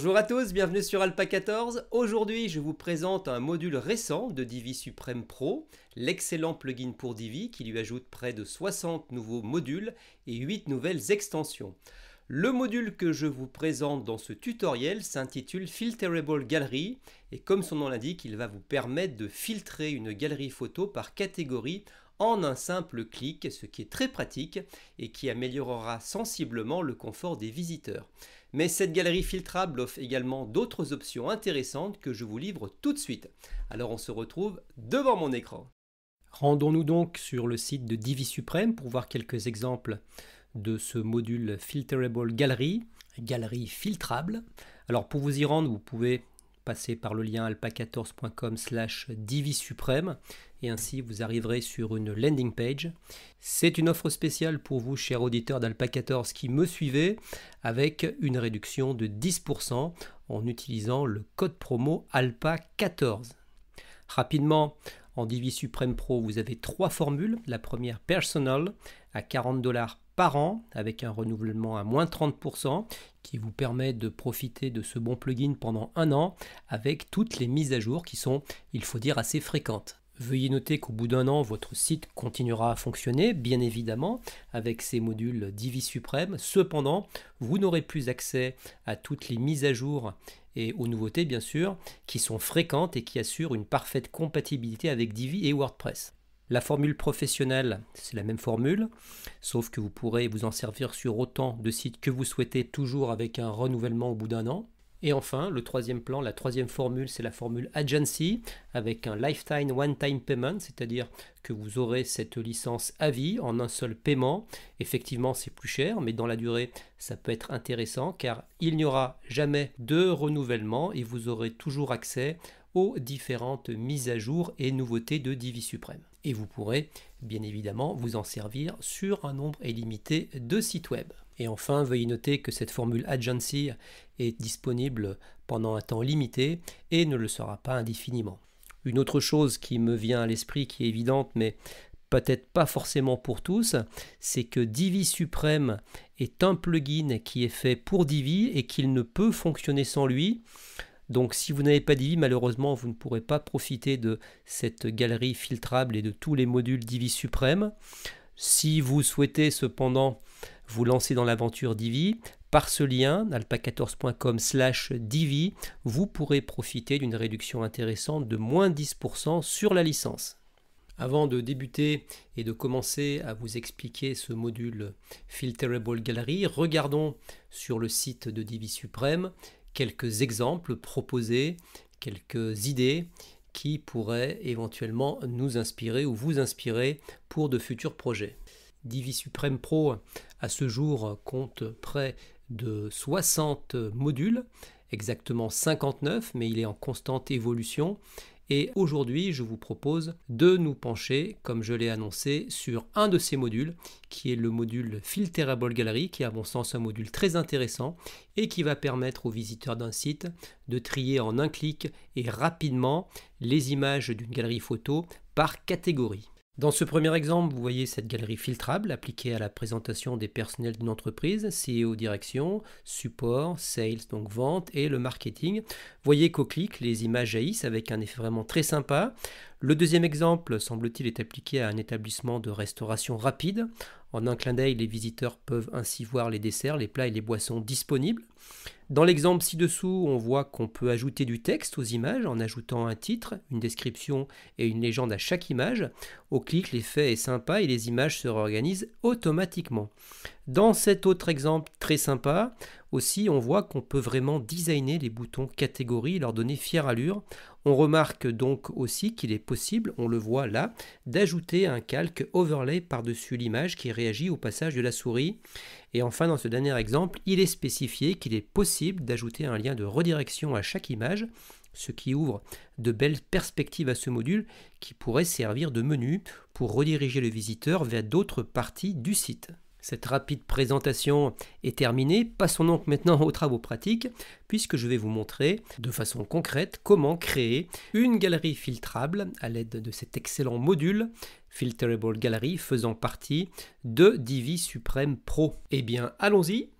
Bonjour à tous, bienvenue sur Alpha 14. Aujourd'hui, je vous présente un module récent de Divi Supreme Pro, l'excellent plugin pour Divi qui lui ajoute près de 60 nouveaux modules et 8 nouvelles extensions. Le module que je vous présente dans ce tutoriel s'intitule Filterable Gallery et comme son nom l'indique, il va vous permettre de filtrer une galerie photo par catégorie en un simple clic, ce qui est très pratique et qui améliorera sensiblement le confort des visiteurs. Mais cette galerie filtrable offre également d'autres options intéressantes que je vous livre tout de suite. Alors on se retrouve devant mon écran. Rendons-nous donc sur le site de Divi Supreme pour voir quelques exemples de ce module Filterable Gallery, galerie filtrable. Alors pour vous y rendre, vous pouvez passer par le lien alpa14.com slash divisuprême et ainsi vous arriverez sur une landing page. C'est une offre spéciale pour vous, chers auditeurs d'Alpa 14 qui me suivez, avec une réduction de 10% en utilisant le code promo ALPA 14. Rapidement, en Divi Supreme Pro, vous avez trois formules. La première Personal à 40 dollars par an avec un renouvellement à moins 30% qui vous permet de profiter de ce bon plugin pendant un an avec toutes les mises à jour qui sont, il faut dire, assez fréquentes. Veuillez noter qu'au bout d'un an, votre site continuera à fonctionner, bien évidemment, avec ces modules Divi Suprême. Cependant, vous n'aurez plus accès à toutes les mises à jour et aux nouveautés, bien sûr, qui sont fréquentes et qui assurent une parfaite compatibilité avec Divi et WordPress. La formule professionnelle, c'est la même formule, sauf que vous pourrez vous en servir sur autant de sites que vous souhaitez, toujours avec un renouvellement au bout d'un an. Et enfin, le troisième plan, la troisième formule, c'est la formule agency avec un lifetime one-time payment, c'est-à-dire que vous aurez cette licence à vie en un seul paiement. Effectivement, c'est plus cher, mais dans la durée, ça peut être intéressant car il n'y aura jamais de renouvellement et vous aurez toujours accès aux différentes mises à jour et nouveautés de Divi Supreme. Et vous pourrez bien évidemment vous en servir sur un nombre illimité de sites web. Et enfin, veuillez noter que cette formule Agency est disponible pendant un temps limité et ne le sera pas indéfiniment. Une autre chose qui me vient à l'esprit, qui est évidente, mais peut-être pas forcément pour tous, c'est que Divi Supreme est un plugin qui est fait pour Divi et qu'il ne peut fonctionner sans lui. Donc si vous n'avez pas Divi, malheureusement, vous ne pourrez pas profiter de cette galerie filtrable et de tous les modules Divi Suprême. Si vous souhaitez cependant vous lancer dans l'aventure Divi, par ce lien, alpa14.com slash Divi, vous pourrez profiter d'une réduction intéressante de moins 10% sur la licence. Avant de débuter et de commencer à vous expliquer ce module Filterable Gallery, regardons sur le site de Divi Suprême quelques exemples proposés, quelques idées qui pourraient éventuellement nous inspirer ou vous inspirer pour de futurs projets. Divi Supreme Pro à ce jour compte près de 60 modules, exactement 59, mais il est en constante évolution et aujourd'hui, je vous propose de nous pencher, comme je l'ai annoncé, sur un de ces modules, qui est le module Filterable Gallery, qui est à mon sens un module très intéressant et qui va permettre aux visiteurs d'un site de trier en un clic et rapidement les images d'une galerie photo par catégorie. Dans ce premier exemple, vous voyez cette galerie filtrable appliquée à la présentation des personnels d'une entreprise, CEO direction, support, sales, donc vente et le marketing. Vous voyez qu'au clic, les images jaillissent avec un effet vraiment très sympa. Le deuxième exemple, semble-t-il, est appliqué à un établissement de restauration rapide. En un clin d'œil, les visiteurs peuvent ainsi voir les desserts, les plats et les boissons disponibles. Dans l'exemple ci-dessous, on voit qu'on peut ajouter du texte aux images en ajoutant un titre, une description et une légende à chaque image. Au clic, l'effet est sympa et les images se réorganisent automatiquement. Dans cet autre exemple très sympa, aussi on voit qu'on peut vraiment designer les boutons catégories et leur donner fière allure. On remarque donc aussi qu'il est possible, on le voit là, d'ajouter un calque overlay par-dessus l'image qui réagit au passage de la souris. Et enfin, dans ce dernier exemple, il est spécifié qu'il est possible d'ajouter un lien de redirection à chaque image, ce qui ouvre de belles perspectives à ce module qui pourrait servir de menu pour rediriger le visiteur vers d'autres parties du site. Cette rapide présentation est terminée. Passons donc maintenant aux travaux pratiques, puisque je vais vous montrer de façon concrète comment créer une galerie filtrable à l'aide de cet excellent module Filterable Gallery faisant partie de Divi Supreme Pro. Eh bien, allons-y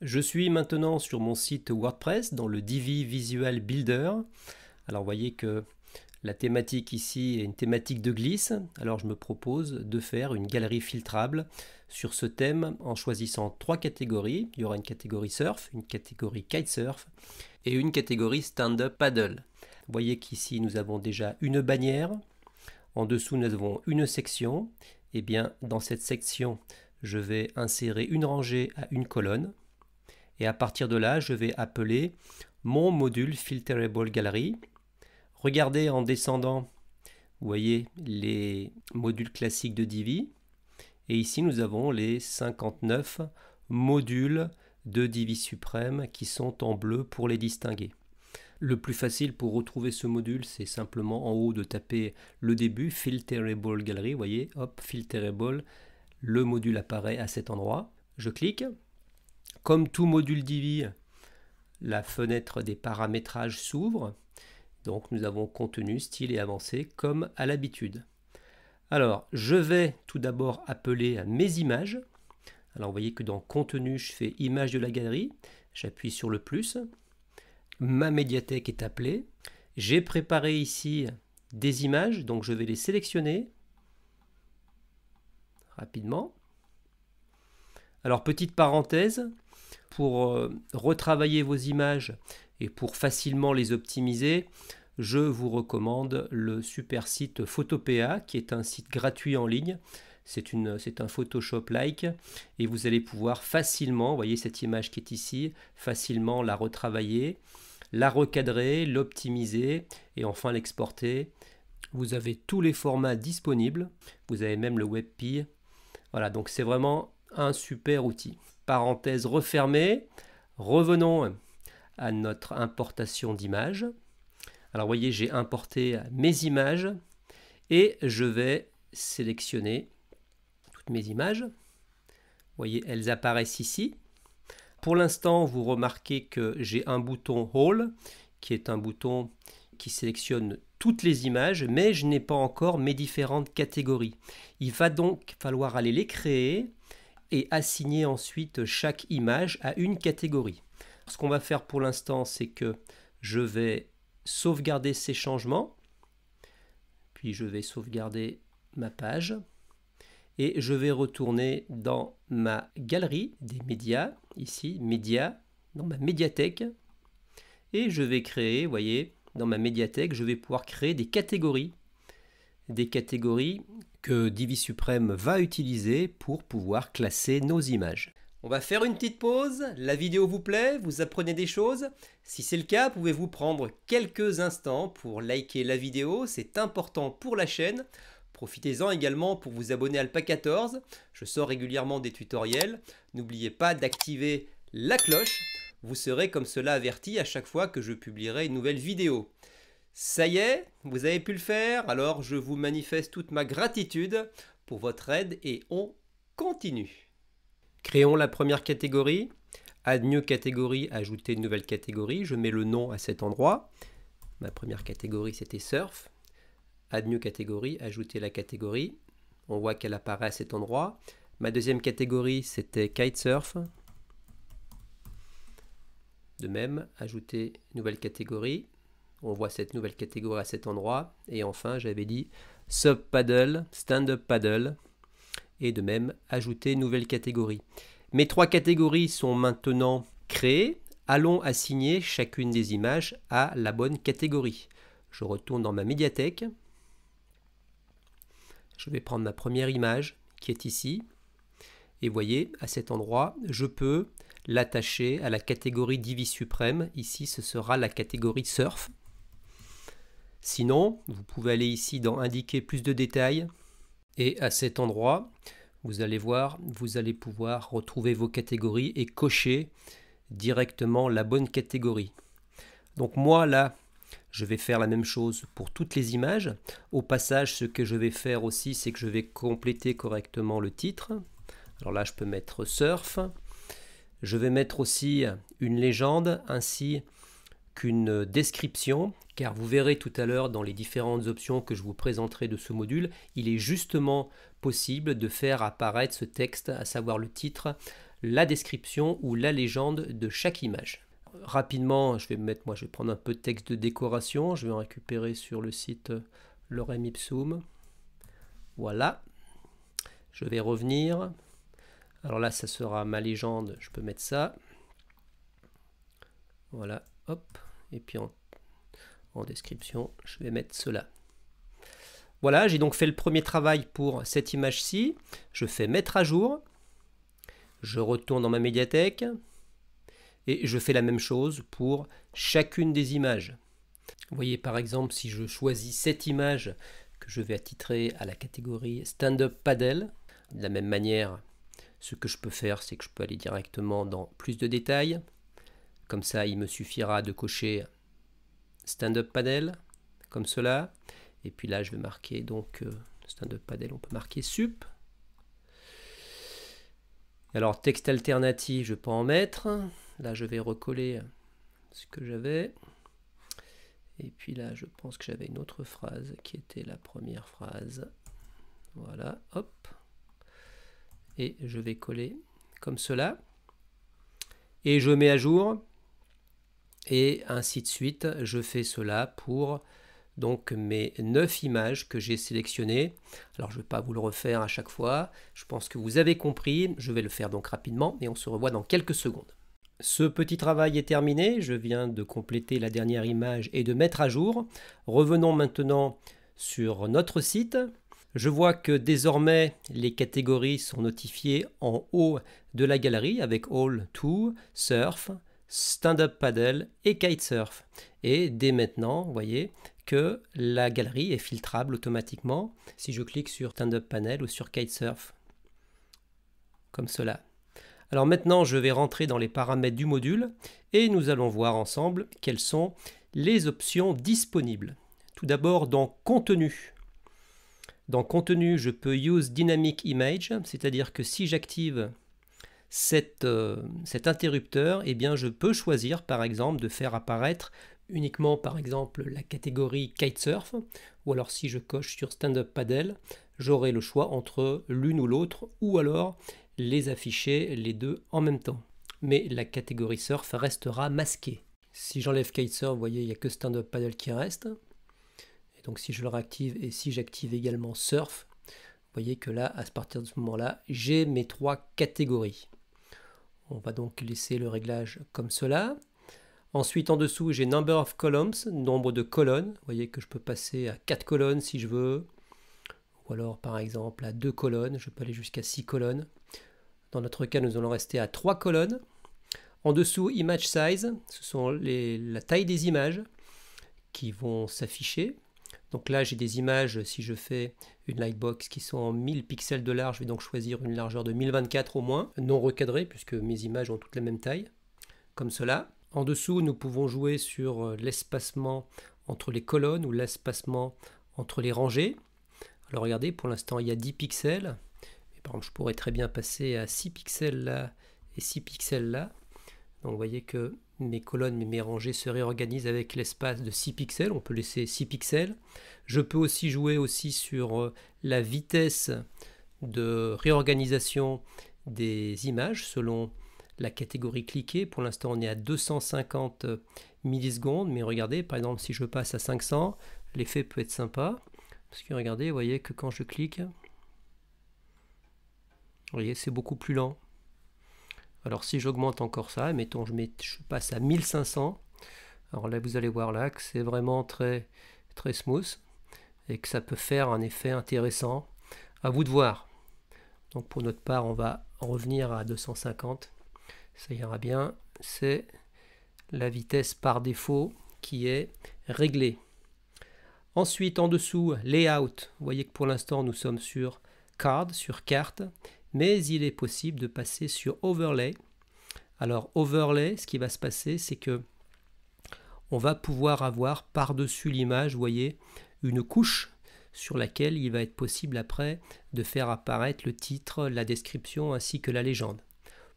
Je suis maintenant sur mon site WordPress dans le Divi Visual Builder. Alors vous voyez que la thématique ici est une thématique de glisse. Alors je me propose de faire une galerie filtrable sur ce thème en choisissant trois catégories. Il y aura une catégorie surf, une catégorie kitesurf et une catégorie stand-up paddle. Vous voyez qu'ici nous avons déjà une bannière. En dessous nous avons une section. Eh bien dans cette section je vais insérer une rangée à une colonne. Et à partir de là, je vais appeler mon module Filterable Gallery. Regardez en descendant, vous voyez les modules classiques de Divi. Et ici, nous avons les 59 modules de Divi Suprême qui sont en bleu pour les distinguer. Le plus facile pour retrouver ce module, c'est simplement en haut de taper le début, Filterable Gallery, vous voyez, hop, Filterable, le module apparaît à cet endroit. Je clique, comme tout module Divi, la fenêtre des paramétrages s'ouvre. Donc nous avons contenu, style et avancé comme à l'habitude. Alors je vais tout d'abord appeler mes images. Alors vous voyez que dans contenu je fais image de la galerie. J'appuie sur le plus. Ma médiathèque est appelée. J'ai préparé ici des images, donc je vais les sélectionner rapidement. Alors petite parenthèse, pour euh, retravailler vos images et pour facilement les optimiser, je vous recommande le super site Photopea qui est un site gratuit en ligne. C'est un Photoshop-like et vous allez pouvoir facilement, voyez cette image qui est ici, facilement la retravailler, la recadrer, l'optimiser et enfin l'exporter. Vous avez tous les formats disponibles. Vous avez même le WebP. Voilà, donc c'est vraiment un super outil parenthèse refermée. Revenons à notre importation d'images. Alors vous voyez, j'ai importé mes images et je vais sélectionner toutes mes images. Vous voyez, elles apparaissent ici. Pour l'instant, vous remarquez que j'ai un bouton All qui est un bouton qui sélectionne toutes les images, mais je n'ai pas encore mes différentes catégories. Il va donc falloir aller les créer et assigner ensuite chaque image à une catégorie. Ce qu'on va faire pour l'instant, c'est que je vais sauvegarder ces changements, puis je vais sauvegarder ma page, et je vais retourner dans ma galerie des médias, ici, médias, dans ma médiathèque, et je vais créer, vous voyez, dans ma médiathèque, je vais pouvoir créer des catégories, des catégories que Divi Suprême va utiliser pour pouvoir classer nos images. On va faire une petite pause, la vidéo vous plaît, vous apprenez des choses. Si c'est le cas, pouvez-vous prendre quelques instants pour liker la vidéo, c'est important pour la chaîne. Profitez-en également pour vous abonner à Alpa 14, je sors régulièrement des tutoriels. N'oubliez pas d'activer la cloche, vous serez comme cela averti à chaque fois que je publierai une nouvelle vidéo. Ça y est, vous avez pu le faire, alors je vous manifeste toute ma gratitude pour votre aide et on continue. Créons la première catégorie. Add new catégorie, ajouter une nouvelle catégorie. Je mets le nom à cet endroit. Ma première catégorie c'était surf. Add new catégorie, ajouter la catégorie. On voit qu'elle apparaît à cet endroit. Ma deuxième catégorie c'était kitesurf. De même, ajouter nouvelle catégorie on voit cette nouvelle catégorie à cet endroit. Et enfin, j'avais dit sub paddle, stand-up paddle. Et de même, ajouter nouvelle catégorie. Mes trois catégories sont maintenant créées. Allons assigner chacune des images à la bonne catégorie. Je retourne dans ma médiathèque. Je vais prendre ma première image qui est ici. Et voyez, à cet endroit, je peux l'attacher à la catégorie Divi Suprême. Ici, ce sera la catégorie Surf. Sinon, vous pouvez aller ici dans Indiquer plus de détails et à cet endroit, vous allez voir, vous allez pouvoir retrouver vos catégories et cocher directement la bonne catégorie. Donc moi là, je vais faire la même chose pour toutes les images. Au passage, ce que je vais faire aussi, c'est que je vais compléter correctement le titre. Alors là, je peux mettre surf. Je vais mettre aussi une légende ainsi qu'une description car vous verrez tout à l'heure dans les différentes options que je vous présenterai de ce module, il est justement possible de faire apparaître ce texte, à savoir le titre, la description ou la légende de chaque image. Rapidement, je vais mettre, moi je vais prendre un peu de texte de décoration, je vais en récupérer sur le site Lorem Ipsum. Voilà. Je vais revenir. Alors là, ça sera ma légende, je peux mettre ça. Voilà, hop. Et puis en, en description, je vais mettre cela. Voilà, j'ai donc fait le premier travail pour cette image-ci. Je fais mettre à jour. Je retourne dans ma médiathèque. Et je fais la même chose pour chacune des images. Vous voyez par exemple si je choisis cette image que je vais attitrer à la catégorie Stand-up Paddle. De la même manière, ce que je peux faire, c'est que je peux aller directement dans plus de détails. Comme ça, il me suffira de cocher Stand-up Paddle, comme cela. Et puis là, je vais marquer donc euh, stand-up paddle, on peut marquer sup. Alors texte alternatif, je peux en mettre. Là, je vais recoller ce que j'avais. Et puis là, je pense que j'avais une autre phrase qui était la première phrase. Voilà, hop. Et je vais coller comme cela. Et je mets à jour. Et ainsi de suite, je fais cela pour donc mes 9 images que j'ai sélectionnées. Alors je ne vais pas vous le refaire à chaque fois, je pense que vous avez compris, je vais le faire donc rapidement et on se revoit dans quelques secondes. Ce petit travail est terminé, je viens de compléter la dernière image et de mettre à jour. Revenons maintenant sur notre site. Je vois que désormais les catégories sont notifiées en haut de la galerie avec All to, Surf, Stand-up Paddle et Kitesurf. Et dès maintenant, vous voyez, que la galerie est filtrable automatiquement si je clique sur Stand-Up Panel ou sur Kitesurf. Comme cela. Alors maintenant, je vais rentrer dans les paramètres du module et nous allons voir ensemble quelles sont les options disponibles. Tout d'abord dans Contenu. Dans Contenu, je peux Use Dynamic Image, c'est-à-dire que si j'active euh, cet interrupteur, eh bien je peux choisir par exemple de faire apparaître uniquement par exemple la catégorie kitesurf, ou alors si je coche sur stand-up paddle, j'aurai le choix entre l'une ou l'autre, ou alors les afficher les deux en même temps. Mais la catégorie surf restera masquée. Si j'enlève kitesurf, vous voyez, il n'y a que stand-up paddle qui reste. Et donc si je le réactive et si j'active également surf, vous voyez que là, à partir de ce moment-là, j'ai mes trois catégories. On va donc laisser le réglage comme cela. Ensuite, en dessous, j'ai Number of Columns, nombre de colonnes. Vous voyez que je peux passer à 4 colonnes si je veux. Ou alors, par exemple, à 2 colonnes. Je peux aller jusqu'à 6 colonnes. Dans notre cas, nous allons rester à 3 colonnes. En dessous, Image Size, ce sont la taille des images qui vont s'afficher. Donc là, j'ai des images, si je fais une lightbox qui sont en 1000 pixels de large, je vais donc choisir une largeur de 1024 au moins, non recadrée, puisque mes images ont toutes la même taille, comme cela. En dessous, nous pouvons jouer sur euh, l'espacement entre les colonnes ou l'espacement entre les rangées. Alors regardez, pour l'instant, il y a 10 pixels. Je pourrais très bien passer à 6 pixels là et 6 pixels là. Donc vous voyez que mes colonnes mes rangées se réorganisent avec l'espace de 6 pixels. On peut laisser 6 pixels. Je peux aussi jouer aussi sur euh, la vitesse de réorganisation des images selon la catégorie cliquée. Pour l'instant, on est à 250 millisecondes, mais regardez, par exemple, si je passe à 500, l'effet peut être sympa. Parce que regardez, vous voyez que quand je clique, vous voyez, c'est beaucoup plus lent. Alors si j'augmente encore ça, mettons, je, mets, je passe à 1500. Alors là, vous allez voir là que c'est vraiment très, très smooth et que ça peut faire un effet intéressant. À vous de voir. Donc pour notre part, on va revenir à 250 ça ira bien, c'est la vitesse par défaut qui est réglée. Ensuite, en dessous, layout. Vous voyez que pour l'instant, nous sommes sur card, sur carte, mais il est possible de passer sur overlay. Alors, overlay, ce qui va se passer, c'est que on va pouvoir avoir par-dessus l'image, vous voyez, une couche sur laquelle il va être possible après de faire apparaître le titre, la description ainsi que la légende.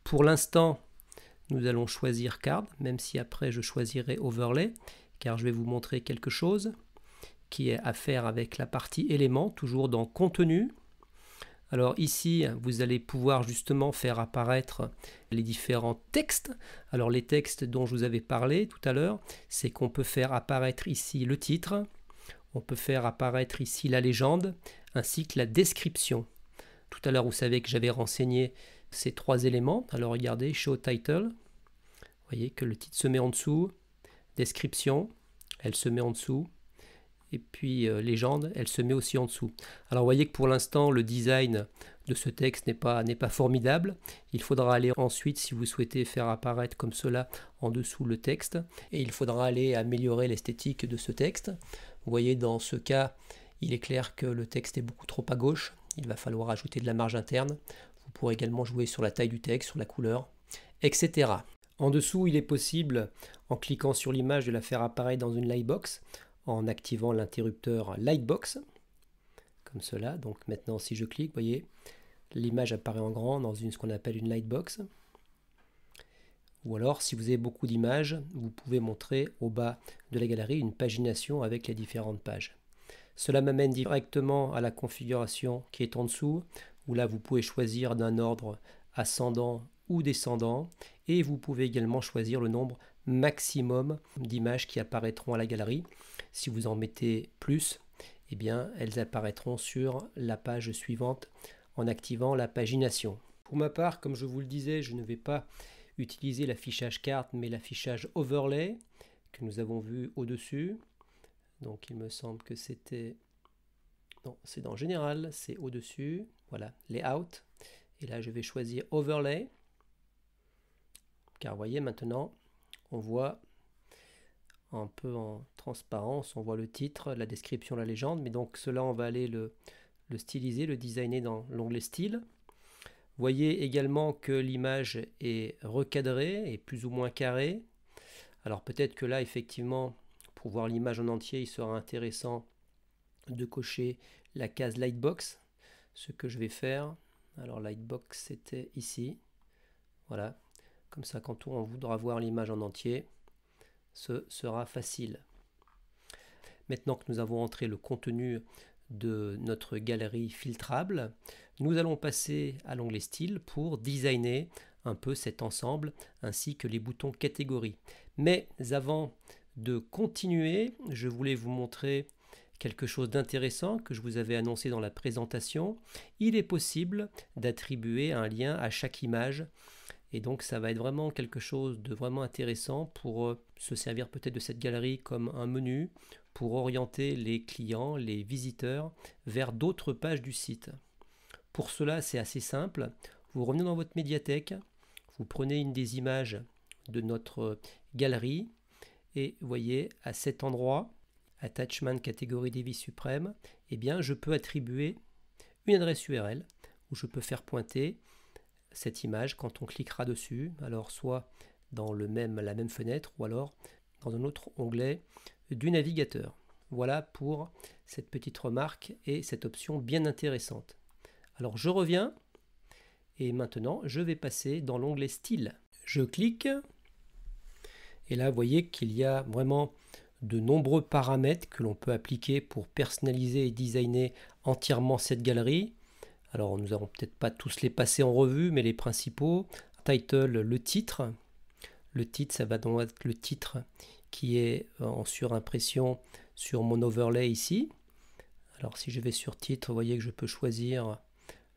Pour l'instant, nous allons choisir card, même si après je choisirai overlay, car je vais vous montrer quelque chose qui est à faire avec la partie éléments, toujours dans contenu. Alors ici, vous allez pouvoir justement faire apparaître les différents textes. Alors les textes dont je vous avais parlé tout à l'heure, c'est qu'on peut faire apparaître ici le titre, on peut faire apparaître ici la légende, ainsi que la description. Tout à l'heure, vous savez que j'avais renseigné ces trois éléments. Alors regardez, show title. Vous voyez que le titre se met en dessous. Description, elle se met en dessous. Et puis euh, légende, elle se met aussi en dessous. Alors vous voyez que pour l'instant, le design de ce texte n'est pas, n'est pas formidable. Il faudra aller ensuite, si vous souhaitez faire apparaître comme cela en dessous le texte, et il faudra aller améliorer l'esthétique de ce texte. Vous voyez, dans ce cas, il est clair que le texte est beaucoup trop à gauche. Il va falloir ajouter de la marge interne. Vous pourrez également jouer sur la taille du texte, sur la couleur, etc. En dessous, il est possible, en cliquant sur l'image, de la faire apparaître dans une lightbox en activant l'interrupteur Lightbox, comme cela. Donc maintenant, si je clique, vous voyez, l'image apparaît en grand dans une, ce qu'on appelle une Lightbox. Ou alors, si vous avez beaucoup d'images, vous pouvez montrer au bas de la galerie une pagination avec les différentes pages. Cela m'amène directement à la configuration qui est en dessous, où là vous pouvez choisir d'un ordre ascendant ou descendant, et vous pouvez également choisir le nombre maximum d'images qui apparaîtront à la galerie. Si vous en mettez plus, eh bien elles apparaîtront sur la page suivante en activant la pagination. Pour ma part, comme je vous le disais, je ne vais pas utiliser l'affichage carte, mais l'affichage overlay que nous avons vu au-dessus. Donc il me semble que c'était... Non, c'est dans Général, c'est au-dessus. Voilà, Layout. Et là, je vais choisir Overlay. Car vous voyez, maintenant, on voit un peu en transparence, on voit le titre, la description, la légende. Mais donc cela, on va aller le, le styliser, le designer dans l'onglet Style. Voyez également que l'image est recadrée et plus ou moins carrée. Alors peut-être que là, effectivement, pour voir l'image en entier, il sera intéressant de cocher la case Lightbox. Ce que je vais faire, alors Lightbox c'était ici. Voilà, comme ça quand on voudra voir l'image en entier, ce sera facile. Maintenant que nous avons entré le contenu de notre galerie filtrable, nous allons passer à l'onglet style pour designer un peu cet ensemble ainsi que les boutons catégories. Mais avant de continuer, je voulais vous montrer quelque chose d'intéressant que je vous avais annoncé dans la présentation. Il est possible d'attribuer un lien à chaque image et donc ça va être vraiment quelque chose de vraiment intéressant pour euh, se servir peut-être de cette galerie comme un menu pour orienter les clients, les visiteurs vers d'autres pages du site. Pour cela, c'est assez simple. Vous revenez dans votre médiathèque, vous prenez une des images de notre galerie, et voyez, à cet endroit, attachment catégorie des vies suprêmes, eh bien, je peux attribuer une adresse URL où je peux faire pointer cette image quand on cliquera dessus. Alors, soit dans le même, la même fenêtre ou alors dans un autre onglet du navigateur. Voilà pour cette petite remarque et cette option bien intéressante. Alors, je reviens et maintenant, je vais passer dans l'onglet Style. Je clique et là, vous voyez qu'il y a vraiment de nombreux paramètres que l'on peut appliquer pour personnaliser et designer entièrement cette galerie. Alors, nous n'allons peut-être pas tous les passer en revue, mais les principaux. Title, le titre. Le titre, ça va donc être le titre qui est en surimpression sur mon overlay ici. Alors, si je vais sur titre, vous voyez que je peux choisir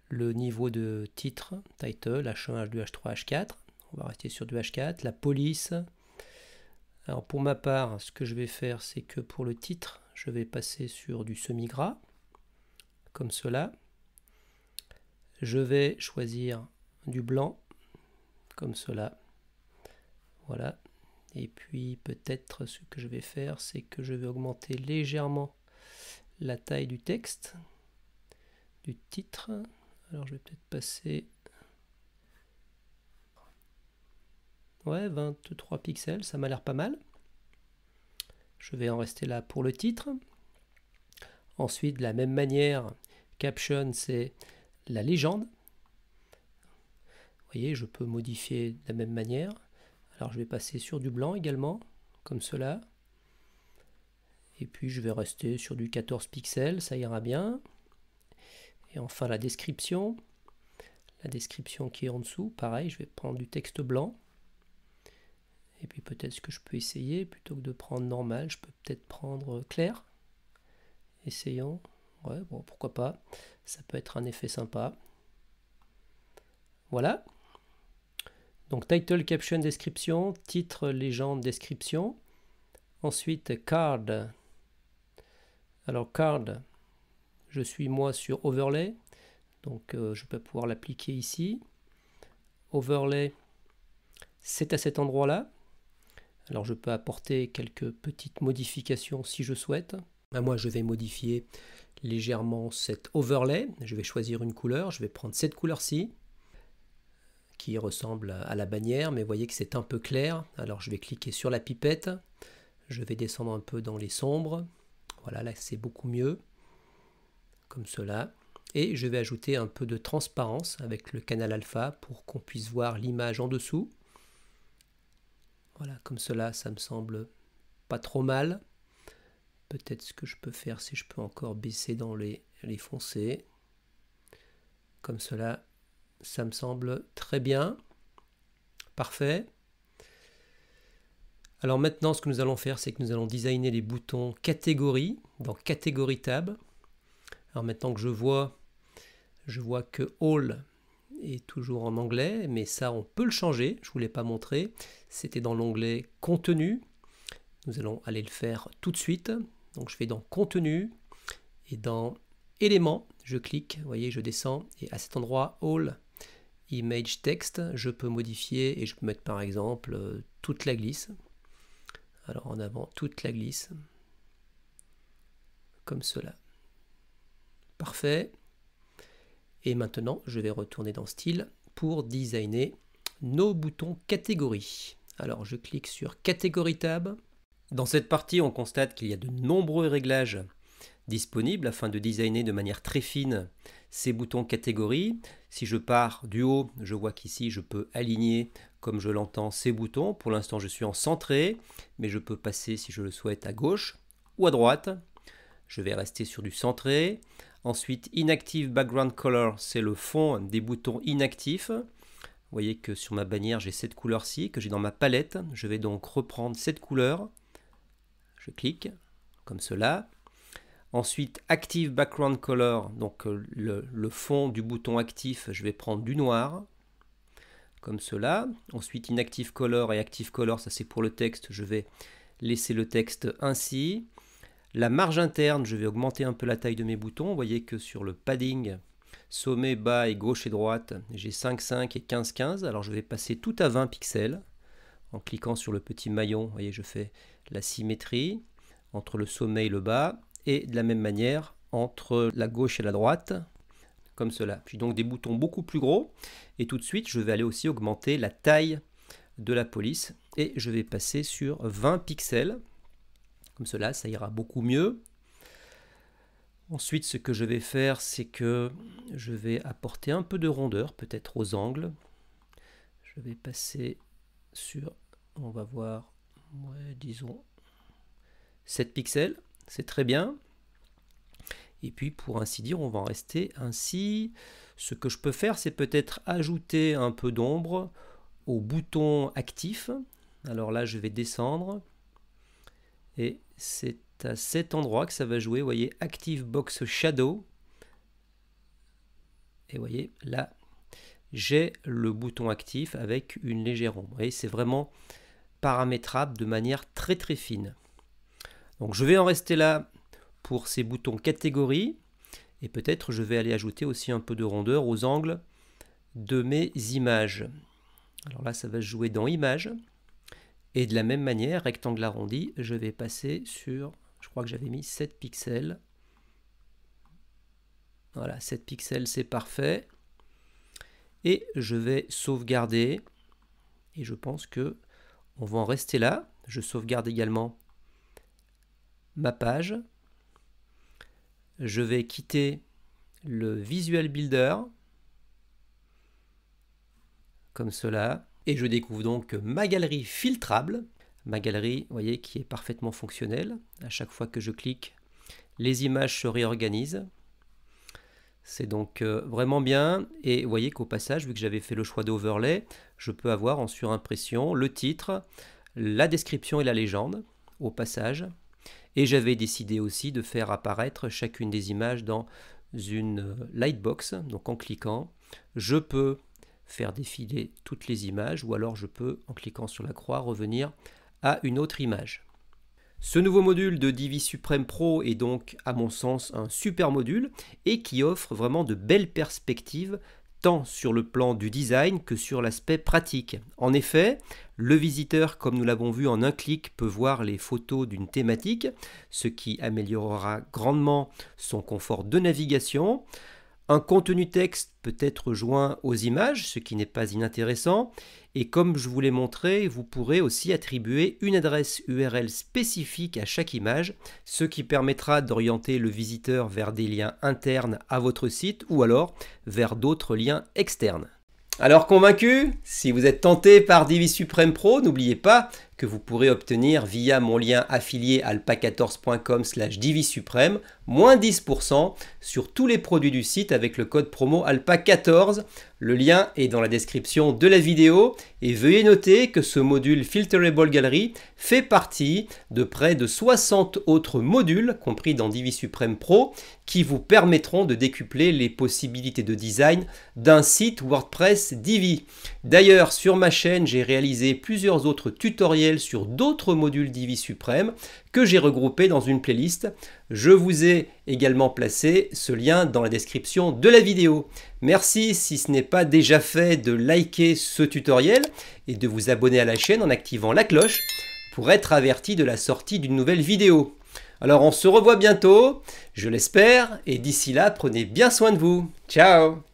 le niveau de titre, title, H1, H2, H3, H4. On va rester sur du H4. La police, alors pour ma part, ce que je vais faire, c'est que pour le titre, je vais passer sur du semi-gras, comme cela. Je vais choisir du blanc, comme cela. Voilà. Et puis peut-être ce que je vais faire, c'est que je vais augmenter légèrement la taille du texte, du titre. Alors je vais peut-être passer Ouais, 23 pixels, ça m'a l'air pas mal. Je vais en rester là pour le titre. Ensuite, de la même manière, caption, c'est la légende. Voyez, je peux modifier de la même manière. Alors, je vais passer sur du blanc également, comme cela. Et puis, je vais rester sur du 14 pixels, ça ira bien. Et enfin la description. La description qui est en dessous, pareil, je vais prendre du texte blanc. Et puis peut-être ce que je peux essayer, plutôt que de prendre normal, je peux peut-être prendre clair. Essayons. Ouais, bon, pourquoi pas. Ça peut être un effet sympa. Voilà. Donc title, caption, description, titre, légende, description. Ensuite, card. Alors card, je suis moi sur overlay. Donc euh, je peux pouvoir l'appliquer ici. Overlay, c'est à cet endroit-là. Alors je peux apporter quelques petites modifications si je souhaite. Ben, moi je vais modifier légèrement cet overlay. Je vais choisir une couleur. Je vais prendre cette couleur-ci qui ressemble à la bannière, mais voyez que c'est un peu clair. Alors je vais cliquer sur la pipette. Je vais descendre un peu dans les sombres. Voilà, là c'est beaucoup mieux. Comme cela. Et je vais ajouter un peu de transparence avec le canal alpha pour qu'on puisse voir l'image en dessous. Voilà, comme cela, ça me semble pas trop mal. Peut-être ce que je peux faire, si je peux encore baisser dans les, les foncés. Comme cela, ça me semble très bien. Parfait. Alors maintenant, ce que nous allons faire, c'est que nous allons designer les boutons catégorie dans catégorie tab. Alors maintenant que je vois, je vois que all est toujours en anglais, mais ça on peut le changer. Je ne vous l'ai pas montré. C'était dans l'onglet contenu. Nous allons aller le faire tout de suite. Donc je vais dans contenu et dans éléments, je clique, vous voyez, je descends et à cet endroit all image text, je peux modifier et je peux mettre par exemple euh, toute la glisse. Alors en avant toute la glisse. Comme cela. Parfait. Et maintenant, je vais retourner dans style pour designer nos boutons catégories. Alors je clique sur catégorie tab. Dans cette partie, on constate qu'il y a de nombreux réglages disponibles afin de designer de manière très fine ces boutons catégories. Si je pars du haut, je vois qu'ici je peux aligner comme je l'entends ces boutons. Pour l'instant je suis en centré, mais je peux passer si je le souhaite à gauche ou à droite. Je vais rester sur du centré. Ensuite, Inactive Background Color, c'est le fond des boutons inactifs. Vous voyez que sur ma bannière, j'ai cette couleur-ci que j'ai dans ma palette. Je vais donc reprendre cette couleur. Je clique comme cela. Ensuite, Active Background Color, donc euh, le, fond du bouton actif, je vais prendre du noir, comme cela. Ensuite, Inactive Color et Active Color, ça c'est pour le texte, je vais laisser le texte ainsi. La marge interne, je vais augmenter un peu la taille de mes boutons. Vous voyez que sur le padding, sommet, bas et gauche et droite, j'ai 5, 5 et 15, 15. Alors je vais passer tout à 20 pixels. En cliquant sur le petit maillon, voyez, je fais la symétrie entre le sommet et le bas et de la même manière entre la gauche et la droite, comme cela. Puis donc des boutons beaucoup plus gros. Et tout de suite, je vais aller aussi augmenter la taille de la police et je vais passer sur 20 pixels. Comme cela, ça ira beaucoup mieux. Ensuite, ce que je vais faire, c'est que je vais apporter un peu de rondeur, peut-être aux angles. Je vais passer sur, on va voir, disons 7 pixels c'est très bien. Et puis pour ainsi dire, on va en rester ainsi. Ce que je peux faire, c'est peut-être ajouter un peu d'ombre au bouton actif. Alors là, je vais descendre. Et c'est à cet endroit que ça va jouer. Vous voyez, Active Box Shadow. Et vous voyez, là, j'ai le bouton actif avec une légère ombre. Et c'est vraiment paramétrable de manière très très fine. Donc je vais en rester là pour ces boutons catégories et peut-être je vais aller ajouter aussi un peu de rondeur aux angles de mes images. Alors là ça va se jouer dans images et de la même manière rectangle arrondi je vais passer sur je crois que j'avais mis 7 pixels. Voilà 7 pixels c'est parfait et je vais sauvegarder et je pense que on va en rester là. Je sauvegarde également ma page. Je vais quitter le Visual Builder, comme cela, et je découvre donc ma galerie filtrable. Ma galerie, vous voyez, qui est parfaitement fonctionnelle. À chaque fois que je clique, les images se réorganisent. C'est donc euh, vraiment bien. Et vous voyez qu'au passage, vu que j'avais fait le choix d'overlay, je peux avoir en surimpression le titre, la description et la légende au passage. Et j'avais décidé aussi de faire apparaître chacune des images dans une euh, lightbox. Donc en cliquant, je peux faire défiler toutes les images ou alors je peux, en cliquant sur la croix, revenir à une autre image. Ce nouveau module de Divi Supreme Pro est donc, à mon sens, un super module et qui offre vraiment de belles perspectives tant sur le plan du design que sur l'aspect pratique. En effet, le visiteur, comme nous l'avons vu en un clic, peut voir les photos d'une thématique, ce qui améliorera grandement son confort de navigation. Un contenu texte peut être joint aux images, ce qui n'est pas inintéressant. Et comme je vous l'ai montré, vous pourrez aussi attribuer une adresse URL spécifique à chaque image, ce qui permettra d'orienter le visiteur vers des liens internes à votre site ou alors vers d'autres liens externes. Alors convaincu? Si vous êtes tenté par Divi Supreme Pro, n'oubliez pas que vous pourrez obtenir via mon lien affilié alpa14.com slash divisupreme moins 10% sur tous les produits du site avec le code promo alpa14. Le lien est dans la description de la vidéo et veuillez noter que ce module Filterable Gallery fait partie de près de 60 autres modules compris dans Divi Supreme Pro qui vous permettront de décupler les possibilités de design d'un site WordPress Divi. D'ailleurs, sur ma chaîne, j'ai réalisé plusieurs autres tutoriels sur d'autres modules Divi Suprême que j'ai regroupés dans une playlist. Je vous ai également placé ce lien dans la description de la vidéo. Merci si ce n'est pas déjà fait de liker ce tutoriel et de vous abonner à la chaîne en activant la cloche pour être averti de la sortie d'une nouvelle vidéo. Alors on se revoit bientôt, je l'espère, et d'ici là, prenez bien soin de vous. Ciao